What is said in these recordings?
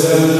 എന്റെ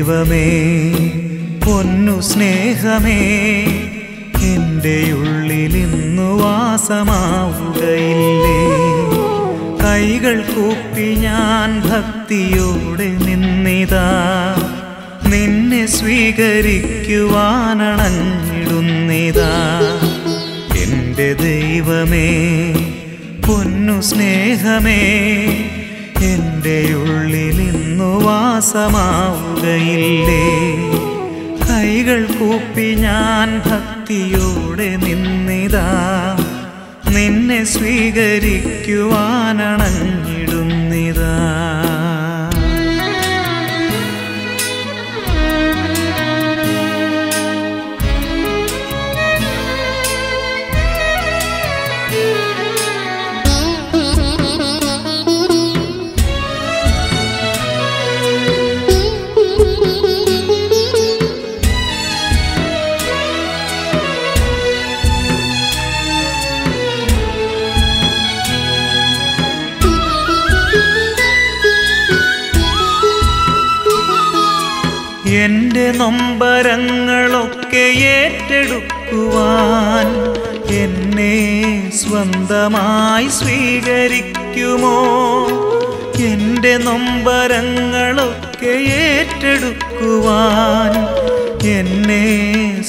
ദൈവമേ പൊന്നു സ്നേഹമേ എന്റെ ഉള്ളിൽ ഇന്നു വാസമാവുകയില്ലേ? കൈകൾ കൂപ്പി ഞാൻ ഭക്തിയോടെ നിന്നിതാ നിന്നെ സ്വീകരിക്കുവാനണഞ്ഞിടുന്നിതാ. എന്റെ ദൈവമേ പൊന്നു സ്നേഹമേ എന്റെ ഉള്ളിൽ വാസമാവുകയില്ലേ കൈകൾ കൂപ്പി ഞാൻ ഭക്തിയോടെ നിന്നിതാ. നിന്നെ സ്വീകരിക്കുവാനണഞ്ഞിടുന്നിതാ. എന്റെ നൊമ്പരങ്ങളൊക്കെ ഏറ്റെടുക്കുവാൻ എന്നെ സ്വന്തമായി സ്വീകരിക്കുമോ? എന്റെ നൊമ്പരങ്ങളൊക്കെ ഏറ്റെടുക്കുവാൻ എന്നെ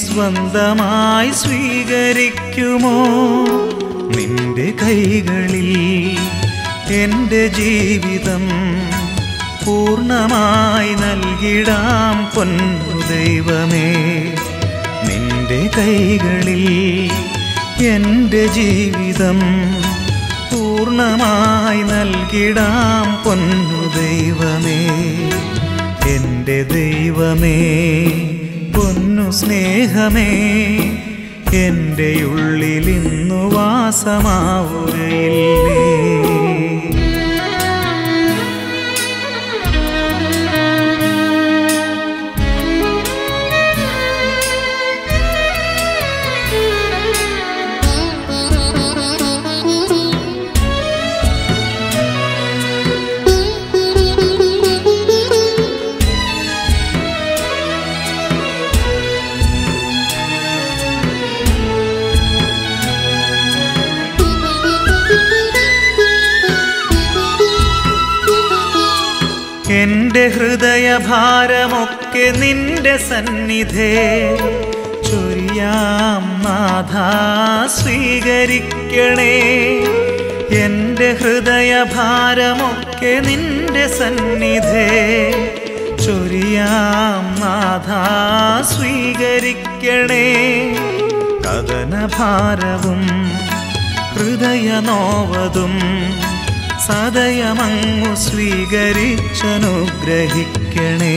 സ്വന്തമായി സ്വീകരിക്കുമോ? നിന്റെ കൈകളിൽ എന്റെ ജീവിതം പൂർണമായി നൽകിടാം പൊന്നു ദൈവമേ. നിന്റെ കൈകളിൽ എന്റെ ജീവിതം പൂർണമായി നൽകിടാം പൊന്നു ദൈവമേ. എന്റെ ദൈവമേ പൊന്നു സ്നേഹമേ എന്റെ ഉള്ളിലിന്നു വാസമാവുകയില്ലേ? എന്റെ ഹൃദയഭാരമൊക്കെ നിന്റെ സന്നിധേ. ചൊരിയാം നാഥ സ്വീകരിക്കണേ. എന്റെ ഹൃദയഭാരമൊക്കെ നിന്റെ സന്നിധേ. ചൊരിയാം നാഥ സ്വീകരിക്കണേ. കഥനഭാരവും ഹൃദയനോവതും സദയമങ്ങു സ്വീകരിച്ചനുഗ്രഹിക്കണേ.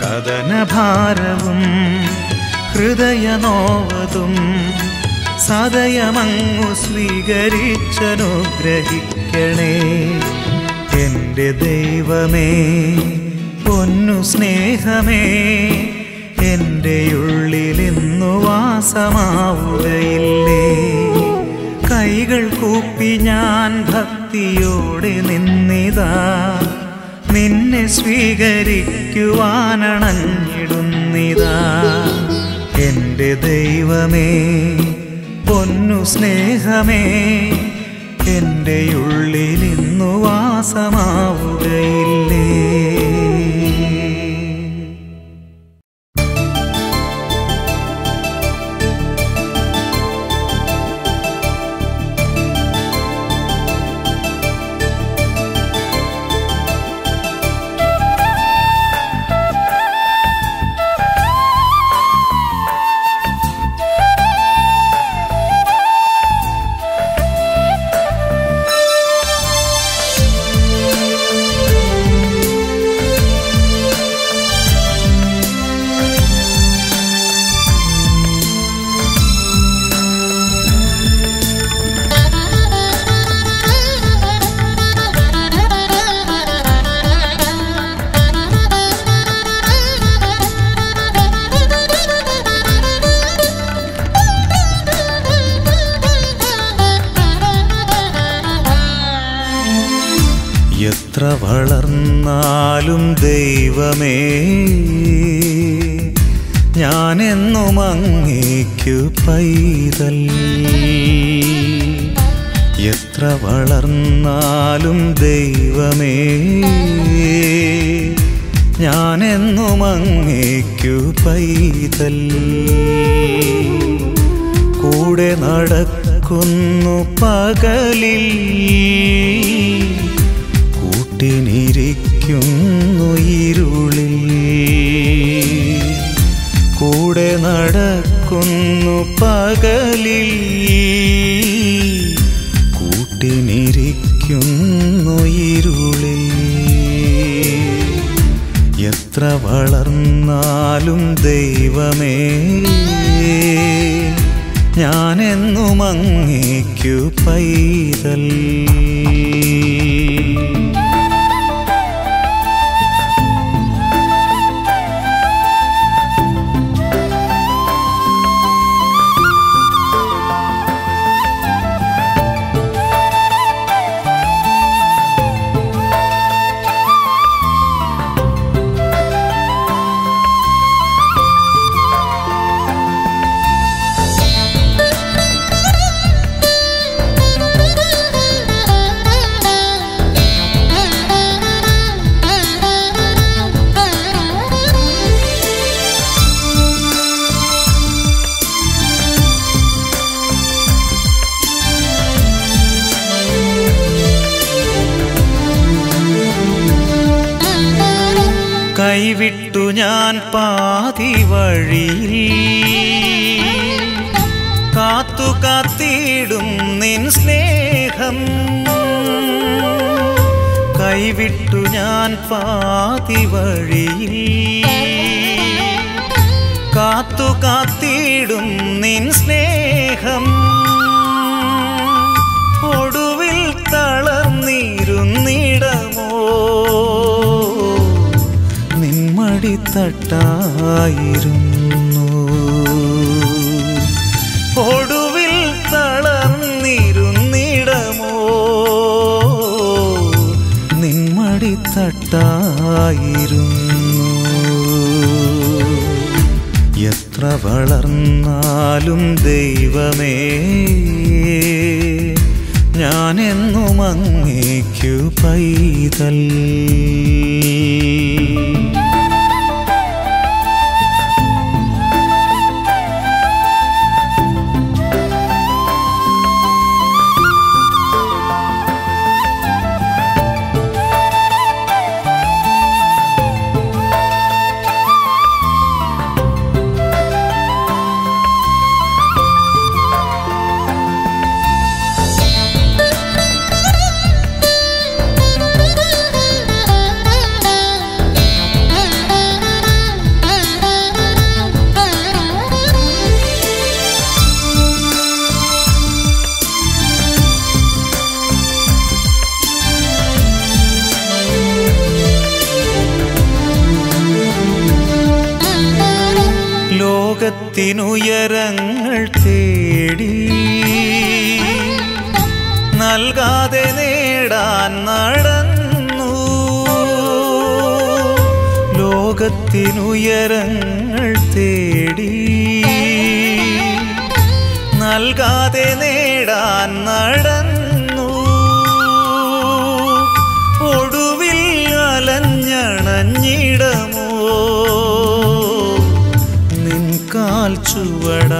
കഥനഭാരവും ഹൃദയനോവതും സദയമങ്ങു സ്വീകരിച്ചനുഗ്രഹിക്കണേ. എന്റെ ദൈവമേ പൊന്നു സ്നേഹമേ എന്റെ ഉള്ളിലിന്നു വാസമാവുകയില്ലേ. കൈകൾ കൂപ്പി ഞാൻ ഭക്തിയോടെ നിന്നിതാ. നിന്നെ സ്വീകരിക്കുവാനണഞ്ഞിടുന്നിതാ. എന്റെ ദൈവമേ പൊന്നു സ്നേഹമേ എന്റെ ഉള്ളിലിന്നു വാസമാവുകയില്ല? വളർന്നാലും ദൈവമേ ഞാനെന്നും അങ്ങേക്കു പൈതൽ. എത്ര വളർന്നാലും ദൈവമേ ഞാനെന്നും അങ്ങേക്കു പൈതൽ. കൂടെ നടക്കുന്നു പകലിൽ കൂട്ടിനിരിക്കുന്നു ഇരുളിൽ കൂടെ നടക്കുന്നു പകലിൽ. കൂട്ടിനിരിക്കുന്നു ഇരുളിൽ എത്ര വളർന്നാലും ദൈവമേ ഞാനെന്നും അങ്ങേക്കു പൈതൽ. കൈവിട്ടു ഞാൻ പാതി വഴിയിൽ കാത്തു കാത്തിടും നിൻ സ്നേഹം. കൈവിട്ടു ഞാൻ പാതി വഴിയിൽ കാത്തു കാത്തിടും നിൻ സ്നേഹം. ഒടുവിൽ തളർന്നിരുന്നിടമോ? നിന്മടിത്തട്ടായിരുന്നു ഒടുവിൽ തളർന്നിരുന്നിടമോ? നിന്മടിത്തട്ടായിരുന്നു എത്ര വളർന്നാലും ദൈവമേ ഞാനെന്നും അങ്ങേക്കു പൈതൽ. ലോകത്തിനുയരങ്ങൾ തേടി നൽകാതെ നേടാൻ നടന്നു. ലോകത്തിനുയരങ്ങൾ തേടി നൽകാതെ നേടാൻ നടന്നു. നിൻകാൽ ചുവടായിരുന്നു.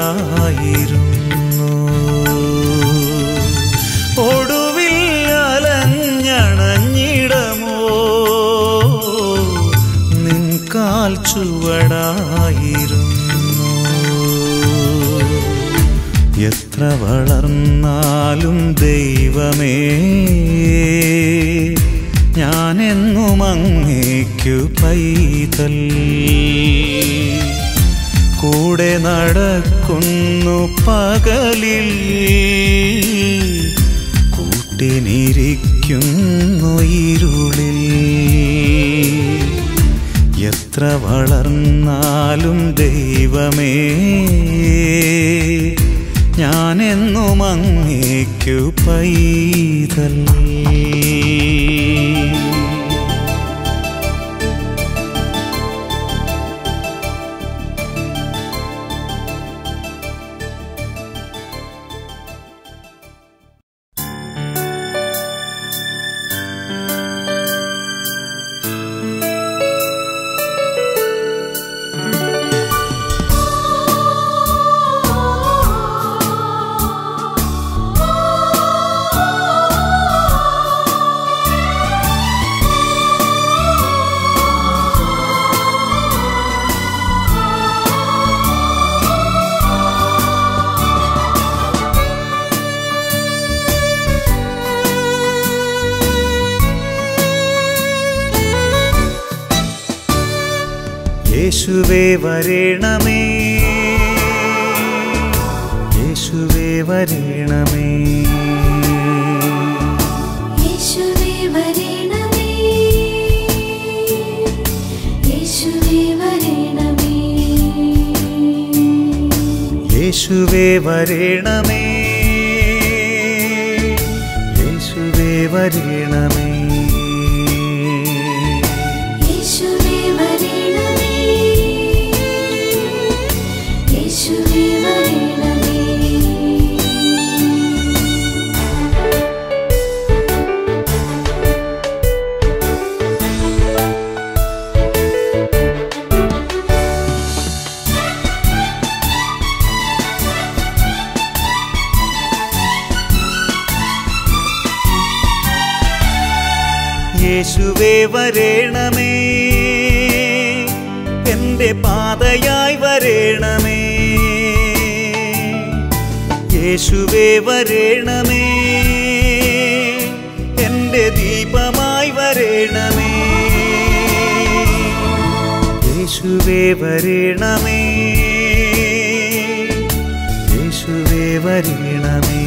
ഒടുവിൽ അലഞ്ഞണഞ്ഞിടമോ? നിൻകാൽ ചുവടായിരുന്നു. എത്ര വളർന്നാലും ദൈവമേ ഞാനെന്നും അങ്ങേക്കു പൈതൽ. കൂടെ നടക്കുന്നു പകലിൽ. കൂട്ടിനിരിക്കുന്നു ഇരുളിൽ. എത്ര വളർന്നാലും ദൈവമേ ഞാനെന്നും അങ്ങേക്കു പൈതൽ. വരേണമേ. യേശുവേ വരേണമേ. യേശുവേ വരേണമേ. യേശുവേ വരേണമേ. യേശുവേ വരേണമേ. യേശുവേ വരേണമേ. യേശുവേ വരേണമേ. എന്റെ ദീപമായി വരേണമേ. യേശുവേ വരേണമേ. യേശുവേ വരേണമേ.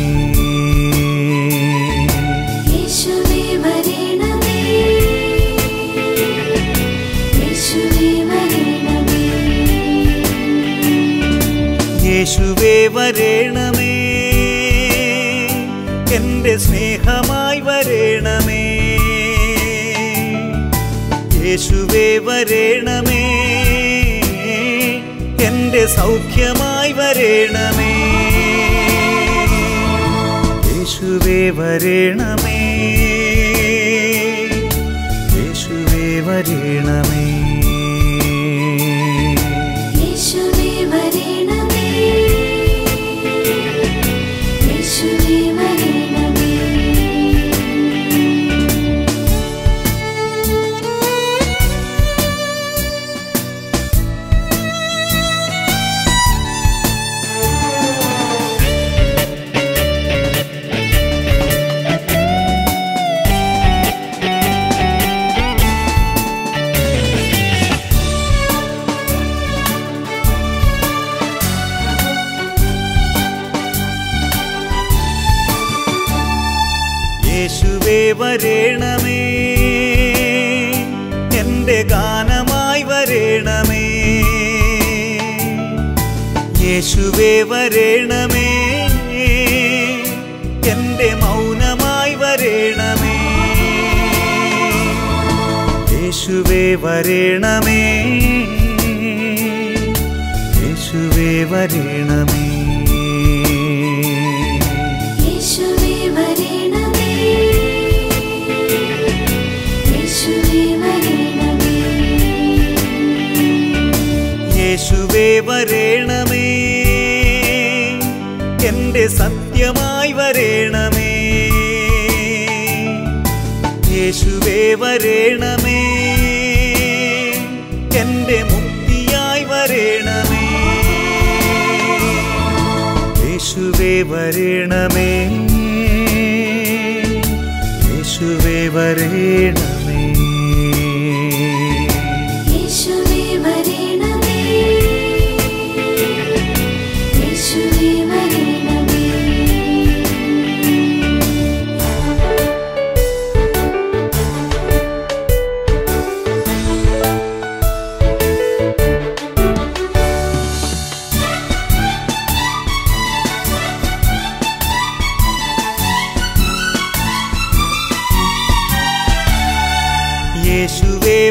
യേശുവേ വരണമേ. സ്നേഹമായി വരേണമേ. യേശുവേ വരേണമേ. എന്റെ സൗഖ്യമായി വരേണമേ. യേശുവേ വരേണമേ. യേശുവേ വരേണമേ. വരേണമേ. എന്റെ ഗാനമായി വരേണമേ. യേശുവേ വരേണമേ. എന്റെ മൗനമായി വരേണമേ. യേശുവേ വരേണമേ. യേശുവേ വരേണമേ. യേശുവേ വരേണമേ. എന്റെ സത്യമായി വരേണമേ. യേശുവേ വരേണമേ. എന്റെ മുക്തിയായി വരേണമേ. യേശുവേ വരേണമേ. യേശുവേ വരേണമേ.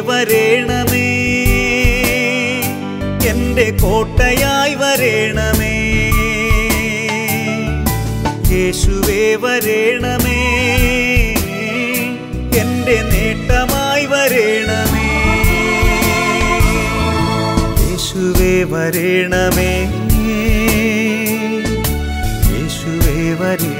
വരേണമേ. എന്റെ കോട്ടയായി വരേണമേ. യേശുവേ വരേണമേ. എന്റെ നേട്ടമായി വരേണമേ. യേശുവേ വരേണമേ. യേശുവേ വരേണമേ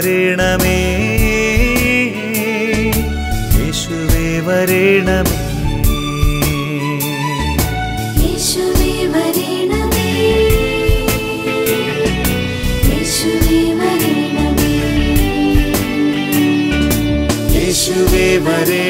വരേണമേ. യേശുവേ വരേണമേ. യേശുവേ വരേണമേ. യേശുവേ വരേണമേ. യേശുവേ വരേണമേ.